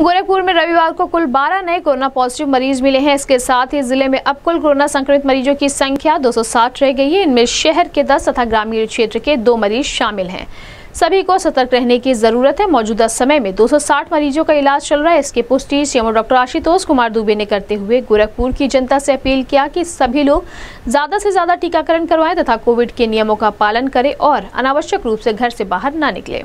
गोरखपुर में रविवार को कुल 12 नए कोरोना पॉजिटिव मरीज़ मिले हैं। इसके साथ ही ज़िले में अब कुल कोरोना संक्रमित मरीजों की संख्या 260 रह गई है। इनमें शहर के 10 तथा ग्रामीण क्षेत्र के दो मरीज़ शामिल हैं। सभी को सतर्क रहने की ज़रूरत है। मौजूदा समय में 260 मरीजों का इलाज चल रहा है। इसकी पुष्टि सीएमओ डॉक्टर आशुतोष कुमार दुबे ने करते हुए गोरखपुर की जनता से अपील किया कि सभी लोग ज़्यादा से ज़्यादा टीकाकरण करवाएँ तथा कोविड के नियमों का पालन करें और अनावश्यक रूप से घर से बाहर न निकले।